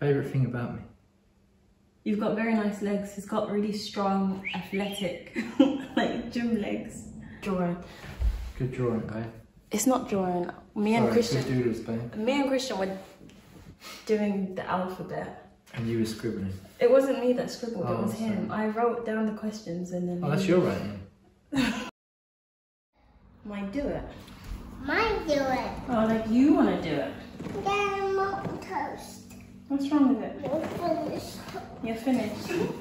Favourite thing about me? You've got very nice legs. He's got really strong, athletic, like gym legs. Drawing. Good drawing, babe. It's not drawing. Me and Sorry, Christian. Good doodles, babe. Me and Christian were doing the alphabet. And you were scribbling. It wasn't me that scribbled, Oh, it was him. I wrote down the questions and then. Oh, that's your writing. Might do it. Mine do it. Oh, like you want to do it. Then more toast. What's wrong with it? You're finished. You're finished.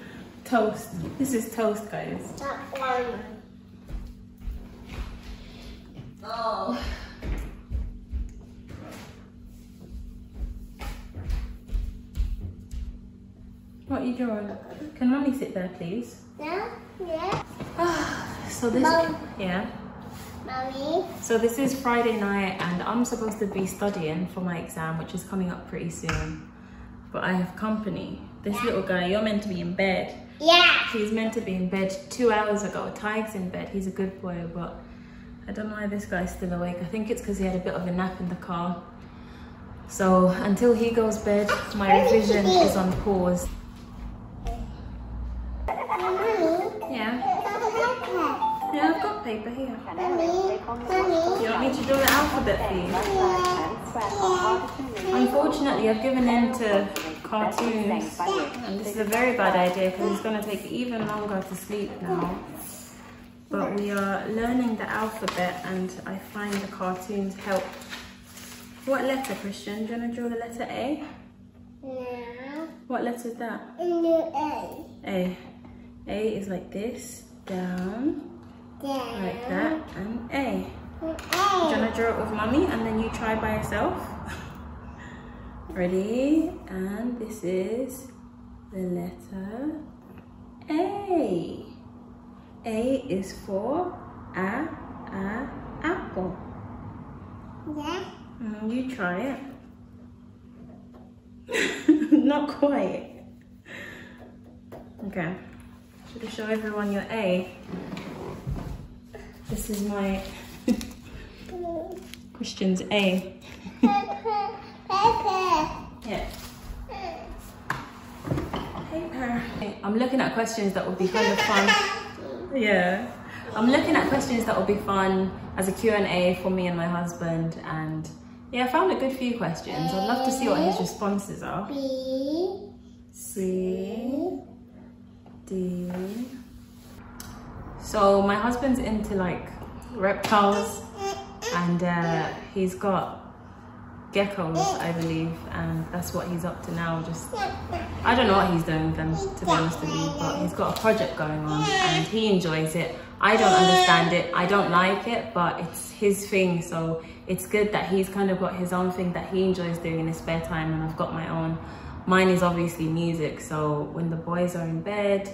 toast. This is toast, guys. that one. Oh. What are you drawing? Can mommy sit there, please? Yeah? Yeah? So this, Mom. yeah. Mommy? So this is Friday night, and I'm supposed to be studying for my exam, which is coming up pretty soon. But I have company. This little guy, you're meant to be in bed. Yeah. He's meant to be in bed two hours ago. Tyke's in bed. He's a good boy, but I don't know why this guy's still awake. I think it's because he had a bit of a nap in the car. So until he goes bed, my revision is on pause. Yeah, yeah, I've got paper here. Mommy? You want me to draw the alphabet for you? Unfortunately, I've given in to cartoons. And this is a very bad idea because it's going to take even longer to sleep now. But we are learning the alphabet and I find the cartoons help. What letter, Christian? Do you want to draw the letter A? Now, What letter is that? the A. A. A is like this, down, Down. like that, and A. A. Do you want to draw it with mommy and then you try by yourself? Ready? And this is the letter A. A is for a, a, apple. Yeah. Mm, you try it. Not quite. Okay. Should I show everyone your A? This is my Christian's A. Pepper. Pepper. Yeah. Paper. I'm looking at questions that would be kind of fun. Yeah. I'm looking at questions that would be fun as a Q&A for me and my husband and yeah, I found a good few questions. I'd love to see what his responses are. B. C D So my husband's into like reptiles and uh, he's got geckos, I believe, and that's what he's up to now. Just I don't know what he's doing with them, to be honest with you, but he's got a project going on and he enjoys it. I don't understand it, I don't like it, but it's his thing, so it's good that he's kind of got his own thing that he enjoys doing in his spare time, and I've got my own. Mine is obviously music, so when the boys are in bed,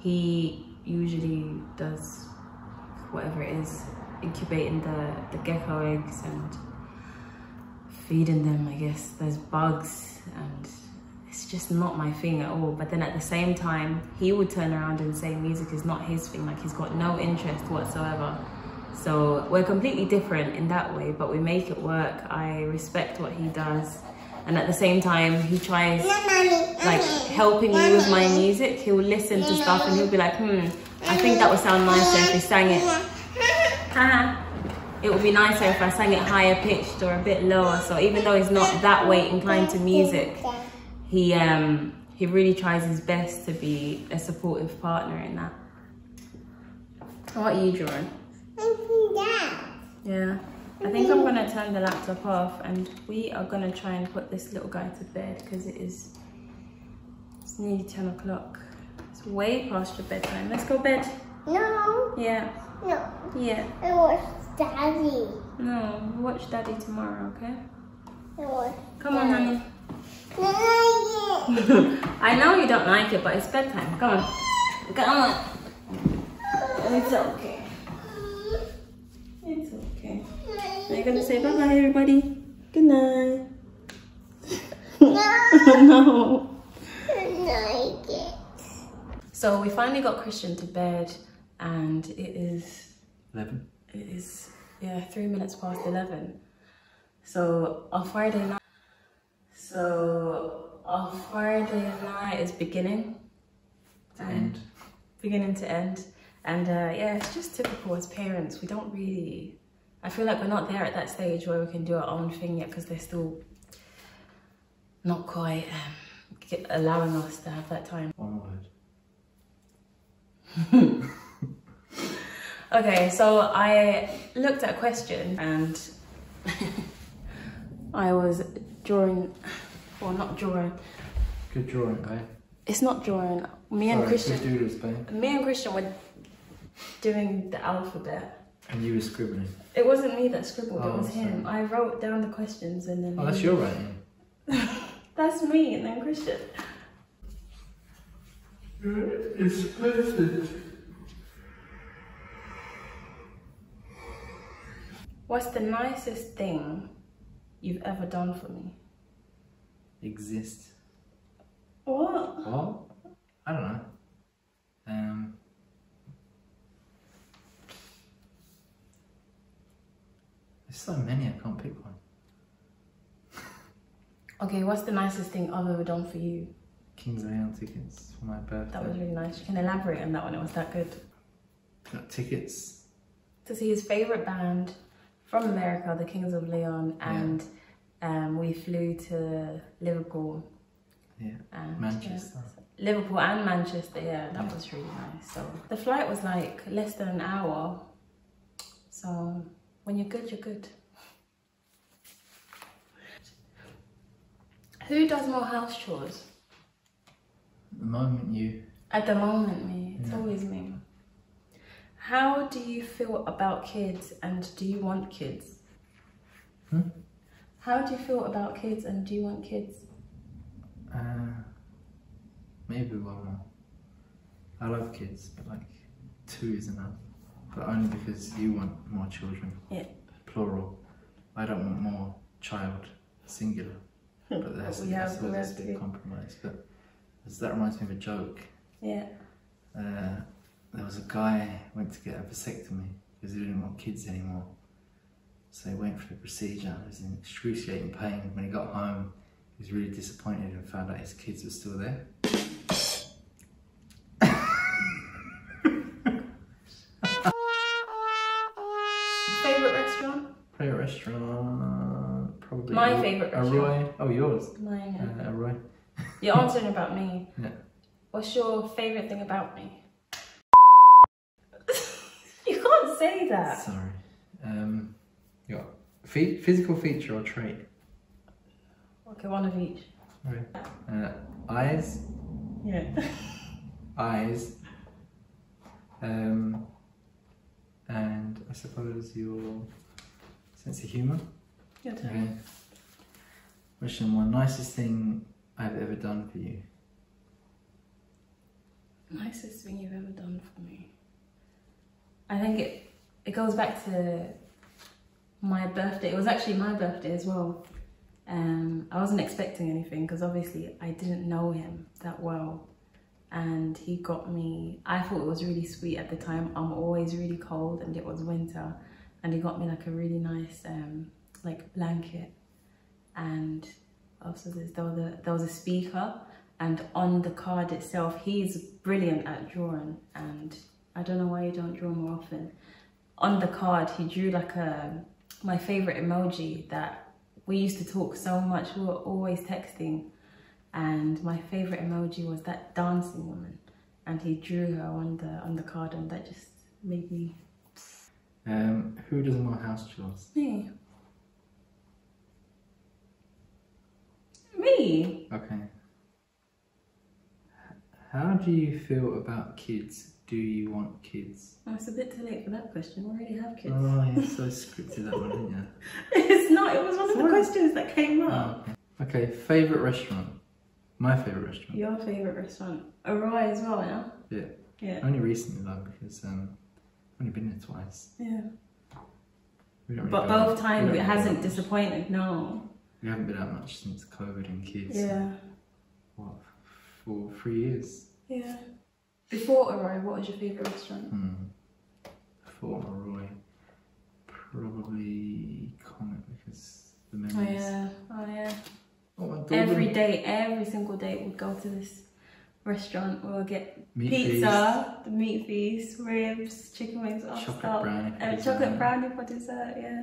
he usually does whatever it is, incubating the, the gecko eggs and feeding them, I guess. There's bugs and it's just not my thing at all. But then at the same time, he would turn around and say music is not his thing, like he's got no interest whatsoever. So we're completely different in that way, but we make it work. I respect what he does. And at the same time, he tries like helping me with my music. He'll listen to stuff and he'll be like, hmm, I think that would sound nicer if we sang it. It would be nicer if I sang it higher pitched or a bit lower. So even though he's not that way inclined to music, he um he really tries his best to be a supportive partner in that. What are you drawing? Yeah. I think I'm gonna turn the laptop off and we are gonna try and put this little guy to bed because it is it's nearly 10 o'clock. It's way past your bedtime. Let's go bed. No. Yeah. No. Yeah. It was daddy. No, watch daddy tomorrow, okay? It was. Come on, honey. I know you don't like it, but it's bedtime. Come on. Come on. It's okay. It's okay. Are you gonna say bye bye, everybody? Good night. no. like it. So we finally got Christian to bed, and it is 11. it is yeah three minutes past eleven. So our Friday night. So Our Friday night is beginning. And beginning to end. And uh, yeah, it's just typical as parents. We don't really, I feel like we're not there at that stage where we can do our own thing yet because they're still not quite um, allowing us to have that time. one word. Okay, so I looked at a question and I was drawing, well, not drawing, Good drawing, guy. it's not drawing. Me and Sorry, Christian, Good doodles, babe. me and Christian were doing the alphabet. And you were scribbling. It wasn't me that scribbled, Oh, it was him. I wrote down the questions and then. Oh, that's your writing. That's me and then Christian. It's perfect. What's the nicest thing you've ever done for me? Exist. What? What? I don't know. Um. There's so many, I can't pick one. Okay, what's the nicest thing I've ever done for you? Kings Leon tickets for my birthday. That was really nice. You can elaborate on that one, it was that good. Got tickets. To see his favourite band from America, the Kings of Leon, Yeah. and um, we flew to Liverpool. Yeah. And, Manchester. yeah, Liverpool and Manchester, yeah, that Yeah. was really nice. So the flight was like less than an hour. So when you're good, you're good. Who does more house chores? At the moment, you. At the moment, me. It's Yeah. always me. How do you feel about kids and do you want kids? Hmm? How do you feel about kids and do you want kids? Uh, maybe one more. I love kids, but like two is enough. But only because you want more children. Yeah. Plural. I don't want more child, singular. But there's, we have- I suppose we there's have a big compromise. But that reminds me of a joke. Yeah. There was a guy went to get a vasectomy because he didn't want kids anymore. So he went for the procedure. He was in excruciating pain. When he got home, he was really disappointed and found out his kids were still there. Favorite restaurant? Favorite restaurant? Probably. My favourite Arroy. Oh, yours. Mine. yeah. Uh, Arroy. You're answering about me. Yeah. What's your favorite thing about me? you can't say that. Sorry. Um, you got fe- physical feature or trait? Okay, one of each. Okay. Uh, eyes. Yeah. eyes, um, and I suppose your sense of humour. Your turn. Okay. Question one: Nicest thing I've ever done for you? Nicest thing you've ever done for me. I think it it goes back to my birthday. It was actually my birthday as well. Um, I wasn't expecting anything because obviously I didn't know him that well, and he got me. I thought it was really sweet at the time. I'm always really cold, and it was winter, and he got me like a really nice um, like blanket, and also there was a there was a speaker and on the card itself he's brilliant at drawing and i don't know why you don't draw more often on the card he drew like a my favorite emoji that we used to talk so much we were always texting and my favorite emoji was that dancing woman and he drew her on the on the card and that just made me Um, who does more house chores? me me Okay. How do you feel about kids? Do you want kids? oh, it's a bit too late for that question we already have kids Oh, you're so scripted that one, didn't you? It's not. It was one of the questions that came up. Oh, okay. okay. Favorite restaurant? My favorite restaurant. Your favorite restaurant? Aurora as well, yeah. Yeah. Yeah. Only recently though, because um, I've only been there twice. Yeah. Really But both times it hasn't much. disappointed. No. We haven't been out much since COVID and kids. Yeah. What? For three years. Yeah. Before Aurora, what was your favorite restaurant? Hmm. Fort Roy. Probably Comet because the Oh yeah. Oh yeah. Oh, my dog Every day, every single day, we'd go to this restaurant. We'll get Meat pizza, the meat feast, ribs, chicken wings, all Chocolate stuff. brownie And dessert. chocolate brownie for dessert. Yeah.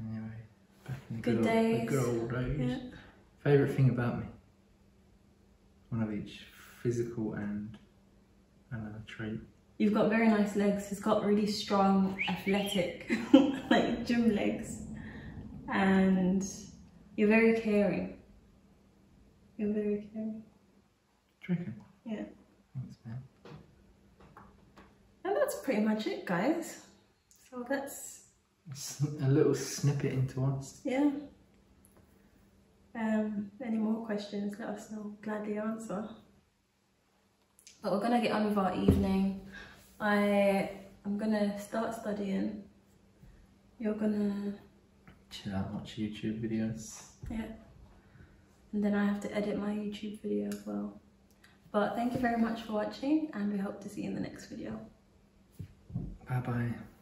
Anyway, back in the Good good, old, days. the good old days. Yeah. Favorite thing about me? One of each, physical and another trait. You've got very nice legs. He's got really strong, athletic, like gym legs, and you're very caring. You're very caring. Drinking. Yeah. Thanks, man. And that's pretty much it, guys. So that's A little snippet into us. yeah. Um, any more questions? Let us know. Gladly answer. But we're gonna get on with our evening. I I'm gonna start studying. You're gonna Chill out, watch YouTube videos. yeah. And then I have to edit my YouTube video as well. But thank you very much for watching and we hope to see you in the next video. Bye bye.